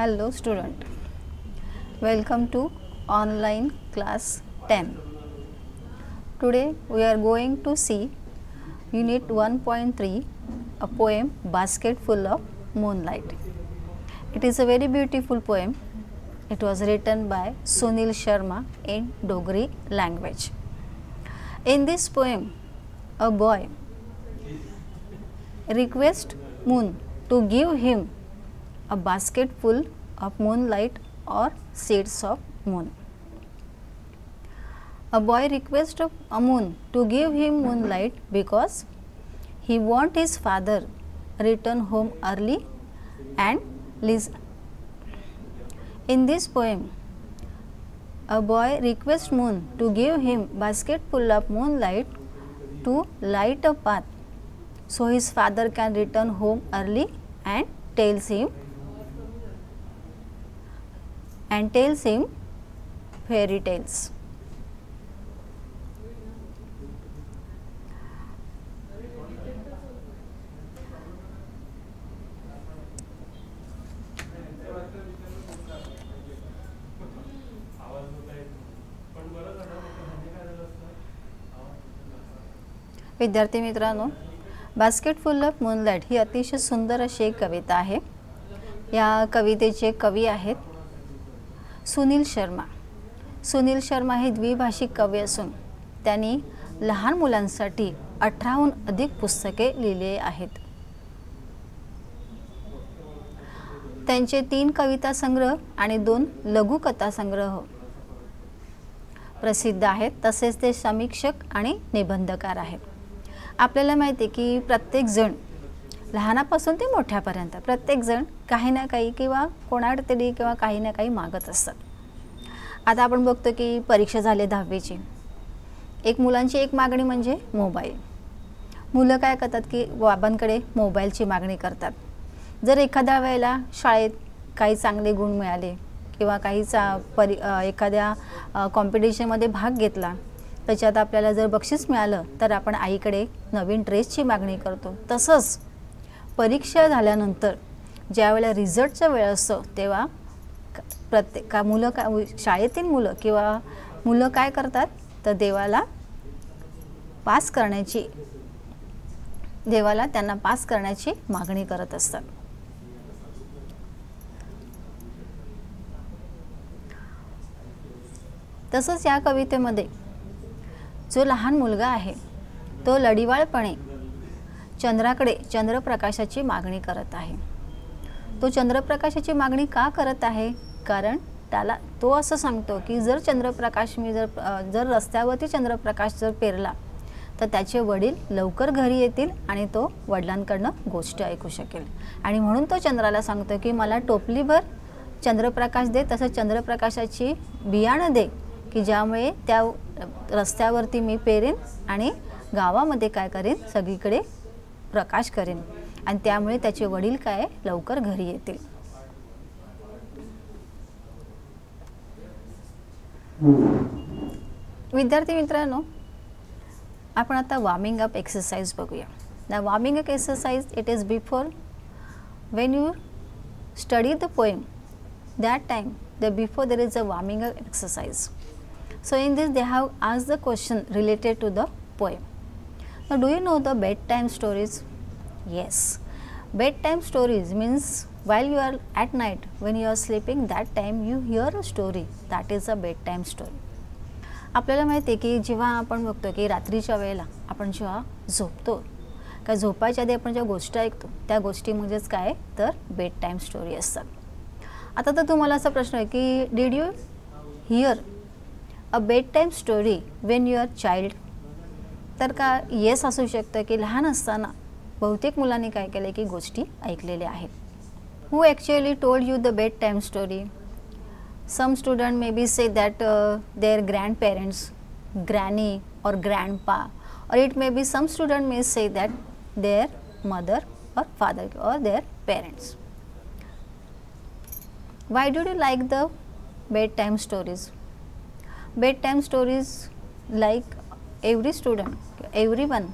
Hello student. Welcome to online class 10. Today we are going to see unit 1.3 a poem basket full of moonlight. It is a very beautiful poem. It was written by Sunil Sharma in Dogri language. In this poem a boy requests moon to give him a basket full of moonlight or seeds of moon. A boy requests of a moon to give him moonlight because he want his father return home early and listen. In this poem, a boy requests moon to give him basket full of moonlight to light a path so his father can return home early and tells him and tells him fairy tales. विद्यार्थी मित्रांनो basket full of moonlight ही अतिशय सुंदर अशी एक कविता आहे या कवितेचे कवी आहेत सुनील शर्मा. सुनील शर्मा हे द्विभाषिक कवी असून त्यांनी लहान मुलांसाठी अठराहून अधिक पुस्तके लिहिली आहेत. त्यांचे तीन कविता संग्रह आणि दोन लघुकथा संग्रह प्रसिद्ध आहेत. तसेच ते समीक्षक आणि निबंधकार आहेत. आपल्याला माहिती आहे की प्रत्येकजण लहानापासून ते मोठ्यापर्यंत प्रत्येकजण काही ना काही किंवा कोणाकडे तरी किंवा काही ना काही मागत असतात. आता आपण बघतो की परीक्षा झाली दहावीची. एक मुलांची एक मागणी म्हणजे मोबाईल. मुलं काय करतात की बाबांकडे मोबाईलची मागणी करतात. जर एखाद्या वेळेला शाळेत काही चांगले गुण मिळाले किंवा काही चा परी एखाद्या कॉम्पिटिशनमध्ये भाग घेतला त्याच्यात आपल्याला जर बक्षीस मिळालं तर आपण आईकडे नवीन ड्रेसची मागणी करतो. तसंच परीक्षा झाल्यानंतर ज्यावेळेला रिझल्टचा वेळ असतो तेव्हा प्रत्येक का मुलं का शाळेतील मुलं किंवा मुलं काय करतात तर देवाला पास करण्याची देवाला त्यांना पास करण्याची मागणी करत असतात. तसंच या कवितेमध्ये जो लहान मुलगा आहे तो लढिवाळपणे चंद्राकडे चंद्रप्रकाशाची मागणी करत आहे. तो चंद्रप्रकाशाची मागणी का करत आहे? कारण त्याला तो असं सांगतो की जर चंद्रप्रकाश मी जर जर रस्त्यावरती चंद्रप्रकाश जर पेरला तर त्याचे वडील लवकर घरी येतील आणि तो वडिलांकडनं गोष्ट ऐकू शकेल. आणि म्हणून तो चंद्राला सांगतो की मला टोपलीभर चंद्रप्रकाश दे तसं चंद्रप्रकाशाची बियाणं दे की ज्यामुळे त्या रस्त्यावरती मी पेरेन आणि गावामध्ये काय करेन? सगळीकडे प्रकाश करेन. आणि त्यामुळे त्याचे वडील काय? लवकर घरी येतील. विद्यार्थी मित्रांनो आपण आता वॉर्मिंग अप एक्सरसाइज बघूया. The warming up exercise it is before when you study the poem that time the before there is a warming up exercise So in this they have asked the question related to the poem. Now do you know the bedtime stories? Yes. Bedtime stories means while you are at night when you are sleeping that time you hear a story that is a bedtime story. आपल्याला माहिती आहे की जेव्हा आपण बघतो की रात्रीच्या वेळेला आपण जेव्हा झोपतो का झोपायच्या आधी आपण ज्या गोष्टी ऐकतो त्या गोष्टी म्हणजेच काय तर बेड टाईम स्टोरी असतात आता तर तुम्हाला असा प्रश्न आहे की did you hear a bedtime story when your child तर का येस असू शकतं की लहान असताना बहुतेक मुलांनी काय केलं की गोष्टी ऐकलेल्या आहेत. Who actually told you the bedtime story some student may be say that their grandparents granny और ग्रँड पा और it may be some student may say that their mother और फादर और their parents why do you like the bedtime stories bedtime stories like every student everyone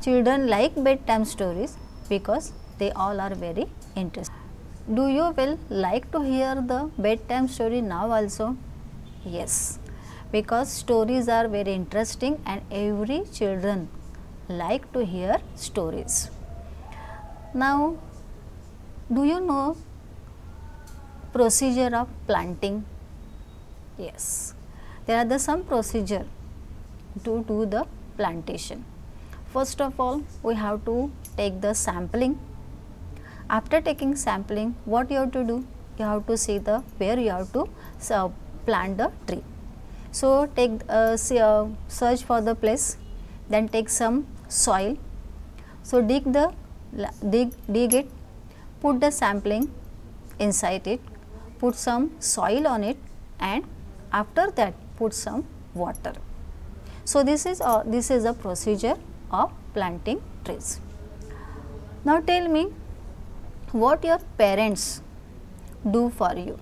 children like bedtime stories because they all are very interesting do you will like to hear the bedtime story now also? Yes because stories are very interesting and every children like to hear stories. Now do you know procedure of planting? Yes there are the some procedure to do the plantation. First of all we have to take the sampling. After taking sampling what you have to do? You have to see the where you have to uh, plant the tree. So take uh, see, uh, search for the place then take some soil. So dig the dig dig it put the sampling inside it put some soil on it and after that put some water so this is uh, this is a procedure of planting trees now tell me what your parents do for you.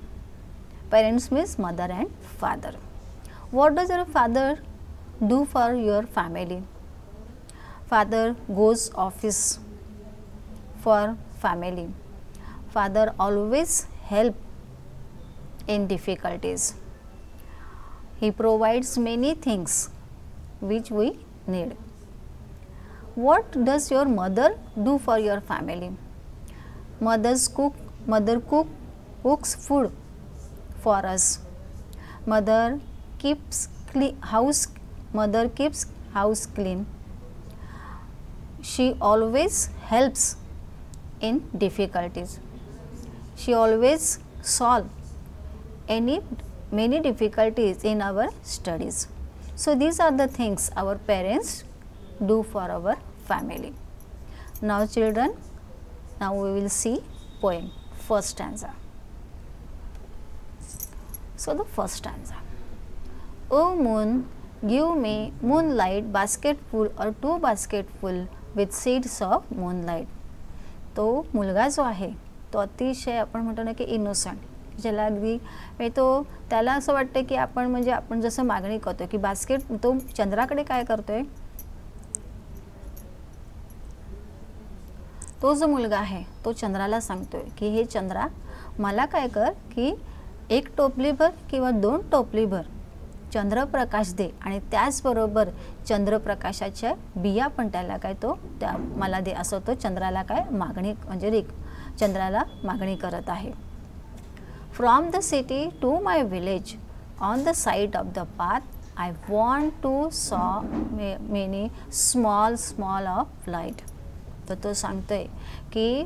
Parents means mother and father. What does your father do for your family? Father goes office for family. Father always help in difficulties. He provides many things which we need. What does your mother do for your family? Mother's cook, mother cook, cooks food for us. Mother keeps clean, house, mother keeps house clean. She always helps in difficulties. She always solve any many difficulties in our studies. So these are the things our parents do for our family. Now children, now we will see poem, first stanza. So the first stanza. O moon, give me moonlight basketful or two basketful with seeds of moonlight. तो मुलगा जो आहे तो अतिशय आपण म्हणतो ना की इनोसंट ज्याला अगदी म्हणजे तो त्याला असं वाटतं की आपण म्हणजे आपण जसं मागणी करतो की बास्केट तो चंद्राकडे काय करतोय? तो जो मुलगा आहे तो चंद्राला सांगतोय की हे चंद्रा मला काय कर की एक टोपलीभर किंवा दोन टोपलीभर चंद्रप्रकाश दे आणि त्याचबरोबर चंद्रप्रकाशाच्या बिया पण त्याला काय तो त्या मला दे. असं तो चंद्राला काय मागणी म्हणजे रिक चंद्राला मागणी करत आहे. From the city to my village on the side of the path I want to sow many small small of light. तर तो सांगतोय की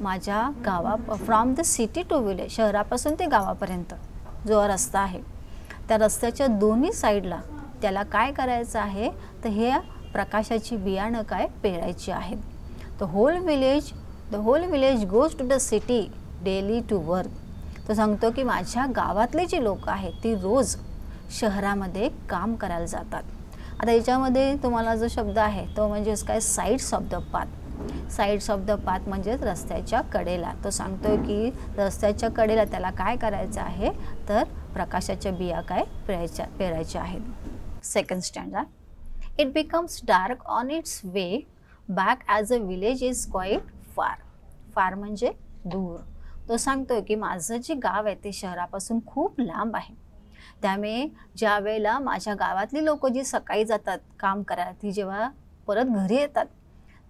माझ्या गावा from the city to village शहरापासून ते गावापर्यंत जो रस्ता आहे त्या रस्त्याच्या दोन्ही साईडला त्याला काय करायचं आहे? तर हे प्रकाशाची बियाणं काय पेरायची आहेत. The whole village the whole village goes to the city daily to work तो सांगतो की माझ्या गावातले जी लोक आहेत ती रोज शहरामध्ये काम करायला जातात. आता याच्यामध्ये तुम्हाला जो शब्द आहे तो म्हणजेच काय? Sides of the path sides of the path म्हणजेच रस्त्याच्या कडेला. तो सांगतो की रस्त्याच्या कडेला त्याला काय करायचं आहे? तर प्रकाशाच्या बिया काय? पेरायच्या पेरायच्या आहेत. Second standard it becomes dark on its way back as a village is quite far far म्हणजे दूर. तो सांगतोय की माझं जे गाव आहे ते शहरापासून खूप लांब आहे. त्यामुळे ज्या वेळेला माझ्या गावातली लोक जी सकाळी जातात काम करायला ती जेव्हा परत घरी येतात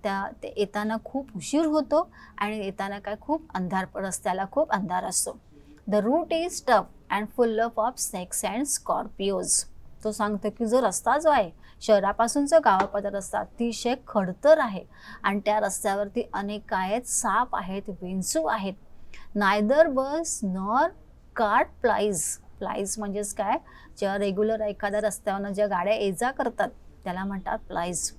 त्या ते येताना खूप उशीर होतो आणि येताना काय खूप अंधार रस्त्याला खूप अंधार असतो. The route is tough and full of of snakes and scorpions तो सांगतो की जो रस्ता जो आहे शहरापासूनचा गावापर्यंत रस्ता अतिशय खडतर आहे. आणि त्या रस्त्यावरती अनेक काय आहेत साप आहेत विंचू आहेत. Neither bus nor cart plies plies म्हणजेच काय? ज्या रेग्युलर एखाद्या रस्त्यावरनं ज्या गाड्या ये जा करतात त्याला म्हणतात प्लाईज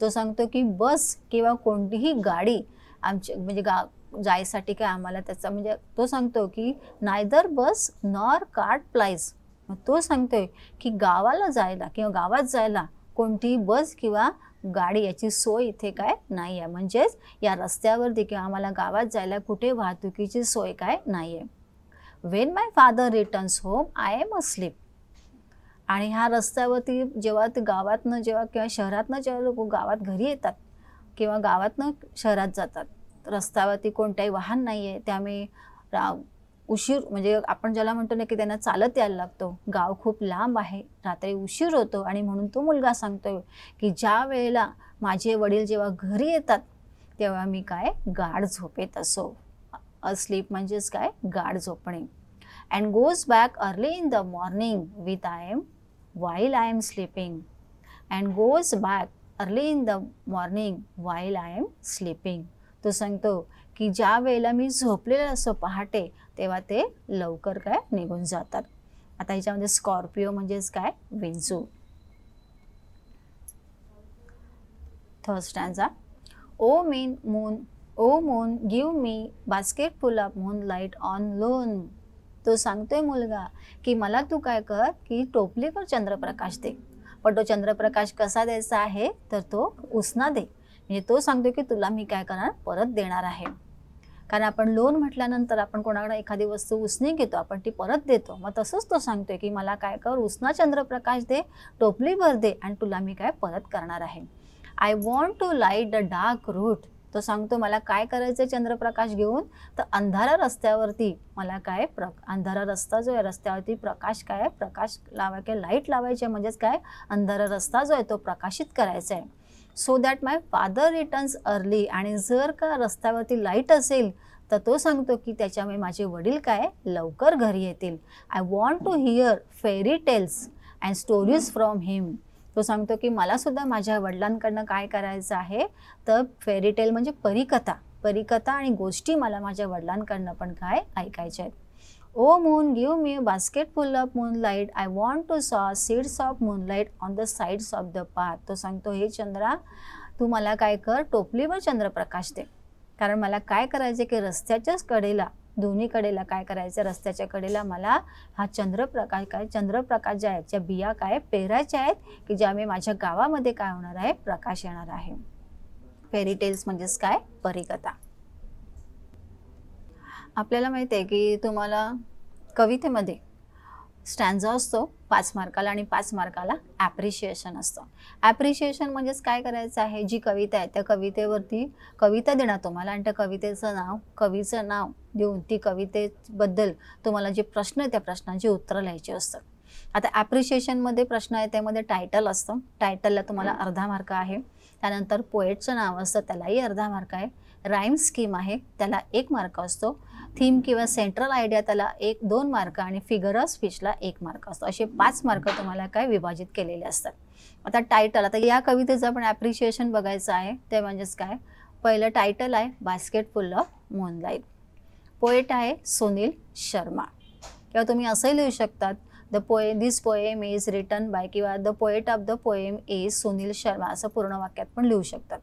तो सांगतो की बस किंवा कोणतीही गाडी आमच्या म्हणजे गा जायसाठी काय आम्हाला त्याचा म्हणजे तो सांगतो की neither bus nor cart plies मग तो सांगतोय की गावाला जायला किंवा गावात जायला कोणतीही बस किंवा गाडी याची सोय इथे काय नाही आहे म्हणजेच या रस्त्यावरती किंवा आम्हाला गावात जायला कुठे वाहतुकीची सोय काय नाही आहे when my father returns home I am asleep आणि ह्या रस्त्यावरती जेव्हा ते गावातनं जेव्हा किंवा शहरातनं जेव्हा लोक गावात घरी येतात किंवा गावातनं शहरात जातात रस्त्यावरती कोणत्याही वाहन नाही आहे त्यामुळे रा उशीर म्हणजे आपण ज्याला म्हणतो ना की त्यांना चालत यायला लागतो. गाव खूप लांब आहे रात्री उशीर होतो आणि म्हणून तो मुलगा सांगतो की ज्या वेळेला माझे वडील जेव्हा घरी येतात तेव्हा मी काय? गाढ झोपेत असो. अस्लीप म्हणजेच काय? गाढ झोपणे. And goes back early in the morning with I am while I am sleeping and goes back early in the morning while I am sleeping तो सांगतो की ज्या वेळेला मी झोपलेलं असो पहाटे तेव्हा ते लवकर काय निघून जातात. आता ह्याच्यामध्ये स्कॉर्पिओ म्हणजेच काय? विंचू. Third स्टँडचा O mean moon O moon give me basket full of moonlight on loan. तो सांगतोय मुलगा की मला तू काय कर की टोपलीवर चंद्रप्रकाश दे. पण तो चंद्रप्रकाश कसा द्यायचा आहे? तर तो उसना दे. म्हणजे तो सांगतो की तुला मी काय करणार? परत देणार आहे. कारण आपण लोन म्हटल्यानंतर आपण कोणाकडे एखादी वस्तू उसने घेतो आपण ती परत देतो. मग तसंच तो सांगतोय की मला काय कर उसना चंद्रप्रकाश दे टोपली भर दे आणि तुला मी काय परत करणार आहे. I want to light the dark route तो सांगतो मला काय करायचं चंद्रप्रकाश घेऊन? तर अंधारा रस्त्यावरती मला काय प्र अंधारा रस्ता जो आहे रस्त्यावरती प्रकाश काय? आहे प्रकाश किंवा लाइट लावायचे म्हणजेच काय? अंधारा रस्ता जो आहे तो प्रकाशित करायचा आहे. So that my father returns early आणि जर का रस्त्यावरती लाइट असेल तर तो सांगतो की त्याच्यामुळे माझे वडील काय लवकर घरी येतील. I want to hear fairy tales and stories from him तो सांगतो की मला सुद्धा माझ्या वडिलांकडनं काय करायचं आहे? तर फेरी टेल म्हणजे परिकथा. परिकथा आणि गोष्टी मला माझ्या वडिलांकडनं पण काय ऐकायच्या आहेत. O moon give me basket full of moonlight I want to sow seeds of moonlight on the sides of the path तो सांगतो हे चंद्रा तू मला काय कर? टोपलीवर चंद्रप्रकाश दे. कारण मला काय करायचं की रस्त्याच्याच कडेला दोन्ही कडेला काय करायचं रस्त्याच्या कडेला मला हा चंद्रप्रकाश काय? चंद्रप्रकाश ज्या आहेत ज्या बिया काय पेरायच्या आहेत की ज्या मी माझ्या गावामध्ये काय होणार आहे? प्रकाश येणार आहे. फेरी टेल्स म्हणजेच काय? परिकथा. आपल्याला माहिती आहे की तुम्हाला कवितेमध्ये स्टँझा असतो पाच मार्काला आणि पाच मार्काला ॲप्रिशिएशन असतं. ॲप्रिशिएशन म्हणजेच काय करायचं आहे? जी कविता आहे त्या कवितेवरती कविता देणार तुम्हाला आणि त्या कवितेचं नाव कवीचं नाव देऊन ती कवितेबद्दल तुम्हाला जे प्रश्न आहे त्या प्रश्नांची उत्तरं लिहायची असतात. आता ॲप्रिशिएशनमध्ये प्रश्न आहे त्यामध्ये टायटल असतं. टायटलला तुम्हाला अर्धा मार्क आहे. त्यानंतर पोएटचं नाव असतं त्यालाही अर्धा मार्क आहे. राईम स्कीम आहे त्याला एक मार्क असतो. थीम किंवा सेंट्रल आयडिया त्याला एक दोन मार्क आणि फिगर ऑफ स्पीचला एक मार्क असतो. असे पाच मार्क तुम्हाला काय विभाजित केलेले असतात. आता टायटल आता या कवितेचं आपण ॲप्रिशिएशन बघायचं आहे ते म्हणजेच काय? पहिलं टायटल आहे basket full of moonlight poet आहे सुनील शर्मा किंवा तुम्ही असंही लिहू शकतात the poem this poem is written by किंवा the poet of the poem is Sunil Sharma असं पूर्ण वाक्यात पण लिहू शकतात.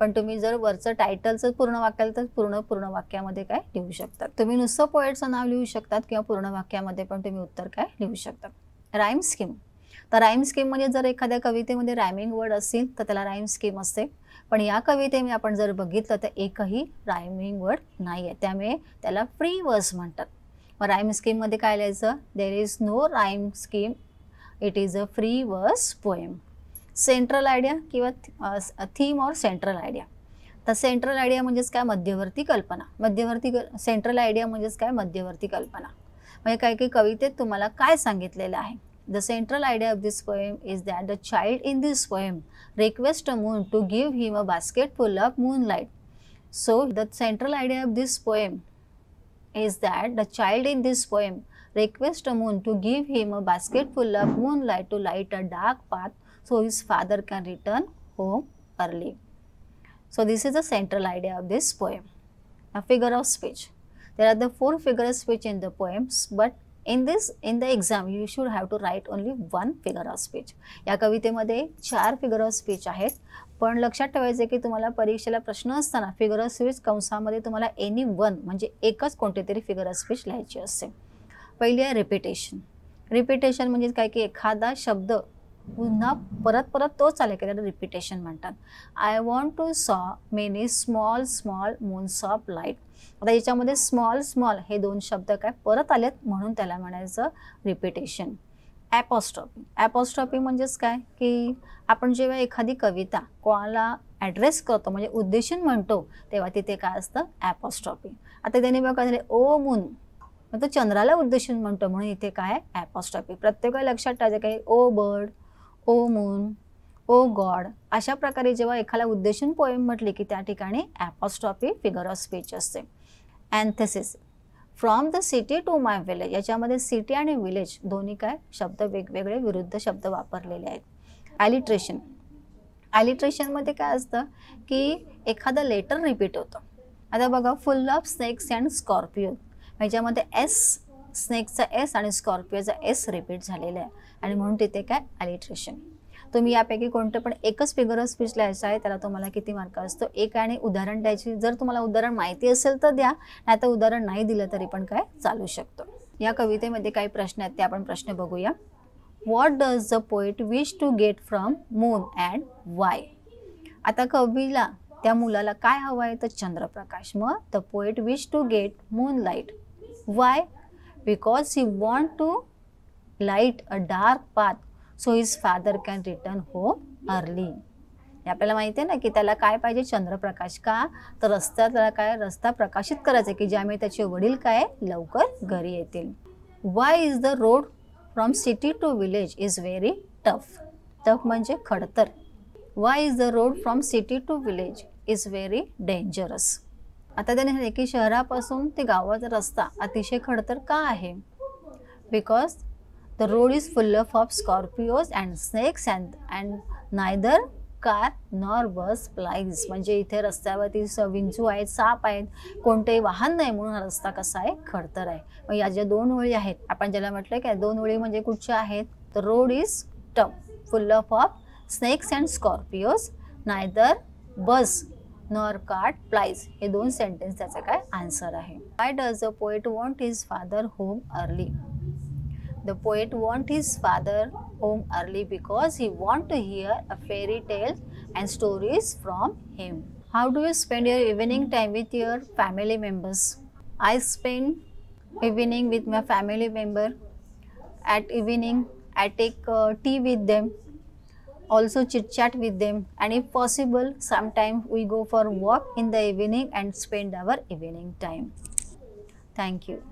पण तुम्ही जर वरचं टायटलचं पूर्ण वाक्याला तर पूर्ण पूर्ण वाक्यामध्ये काय लिहू शकतात. तुम्ही नुसतं पोएटचं नाव लिहू शकतात किंवा पूर्ण वाक्यामध्ये पण तुम्ही उत्तर काय लिहू शकतात. राईम स्कीम तर राईम स्कीम म्हणजे जर एखाद्या कवितेमध्ये रायमिंग वर्ड असतील तर त्याला राईम स्कीम असते. पण या कवितेमध्ये आपण जर बघितलं तर एकही रायमिंग वर्ड नाही आहे त्यामुळे त्याला फ्री वर्स म्हणतात. मग राईम स्कीममध्ये काय लिहायचं? There is no rhyme scheme it is a free verse poem central idea किंवा थीम और सेंट्रल आयडिया. तर सेंट्रल आयडिया म्हणजेच काय? मध्यवर्ती कल्पना. मध्यवर्ती सेंट्रल आयडिया म्हणजेच काय? मध्यवर्ती कल्पना. म्हणजे काही काही कवितेत तुम्हाला काय सांगितलेलं आहे? The central idea of this poem is that the child in this poem request a moon to give him a basket full of moonlight so the central idea of this poem is that the child in this poem requests a moon to give him a basket full of moonlight to light a dark path so his father can return home early. So this is the central idea of this poem. A figure of speech. There are the four figure of speech in the poems, but in this in the exam you should have to write only one figure of speech. या कवितेमध्ये चार figure of speech आहेत पण लक्षात ठेवायचं की तुम्हाला परीक्षेला प्रश्न असताना फिगर ऑफ स्पीच कंसामध्ये तुम्हाला एनी वन म्हणजे एकच कोणती तरी फिगर ऑफ स्पीच लिहायची असते पहिली आहे रिपिटेशन रिपिटेशन म्हणजे काय की एखादा शब्द पुन्हा परत परत तोच आले की त्याला रिपिटेशन म्हणतात. I want to sow many small small moons of light आता याच्यामध्ये स्मॉल स्मॉल हे दोन शब्द काय परत आलेत म्हणून त्याला म्हणायचं रिपिटेशन ॲपॉस्ट्रॉपी ॲपॉस्ट्रॉपी म्हणजेच काय? की आपण जेव्हा एखादी कविता कोणाला ॲड्रेस करतो म्हणजे उद्देशून म्हणतो तेव्हा तिथे काय असतं? ॲपॉस्ट्रॉपी आता त्याने बघा झाले ओ मून मग तो चंद्राला उद्देशून म्हणतो म्हणून इथे काय? ॲपॉस्ट्रॉपी प्रत्येक लक्षात ठेवायचं काही O bird O moon O God अशा प्रकारे जेव्हा एखादा उद्देशून पोएम म्हटली की त्या ठिकाणी ॲपॉस्ट्रॉफी फिगर ऑफ स्पीच असते. Antithesis from the city to my village याच्यामध्ये सिटी आणि विलेज दोन्ही काय? शब्द वेगवेगळे विरुद्ध शब्द वापरलेले आहेत. ॲलिट्रेशन ॲलिट्रेशनमध्ये काय असतं की एखादं लेटर रिपीट होतं. आता बघा full of snakes and scorpio ह्याच्यामध्ये एस स्नेकचा एस आणि स्कॉर्पिओचा एस रिपीट झालेला आहे. आणि म्हणून तिथे काय ॲलिट्रेशन तुम्ही यापैकी कोणतं पण एकच फिगर ऑफ स्पीच लिहायचं आहे त्याला तुम्हाला किती मार्क असतो? एक आणि उदाहरण द्यायची. जर तुम्हाला उदाहरण माहिती असेल तर द्या नाही तर उदाहरण नाही दिलं तरी पण काय चालू शकतं. या कवितेमध्ये काही प्रश्न आहेत ते आपण प्रश्न बघूया. What does the poet wish to get from moon and why आता कवीला त्या मुलाला काय हवं आहे? तर चंद्रप्रकाश. मग the poet wish to get moonlight why because he want to light a dark path so his father can return home early आपल्याला माहिती आहे ना की त्याला काय पाहिजे? चंद्रप्रकाश का? तर रस्ता त्याला काय? रस्ता प्रकाशित करायचा आहे की ज्यामुळे त्याचे वडील काय? लवकर घरी येतील. Why is the road from city to village is very tough tough म्हणजे खडतर. Why is the road from city to village is very dangerous आता त्याने सांगितले की शहरापासून ते गावाचा रस्ता अतिशय खडतर का आहे? Because The road is full of of scorpions and snakes and and neither car nor bus plies म्हणजे इथे रस्त्यावरती स विंचू आहेत साप आहेत कोणतेही वाहन नाही म्हणून हा रस्ता कसा आहे खडतर आहे. मग या ज्या दोन ओळी आहेत आपण ज्याला म्हटलं काय दोन ओळी म्हणजे कुठच्या आहेत? तर road is tough full of of snakes and scorpions neither bus nor cart plies हे दोन सेंटेन्स त्याचं काय आन्सर आहे. Why does a poet want his father home early The poet want his father home early because he want to hear a fairy tales and stories from him. How do you spend your evening time with your family members? I spend evening with my family member. At evening, I take uh, tea with them, also chit chat with them, and if possible, sometimes we go for walk in the evening and spend our evening time. Thank you.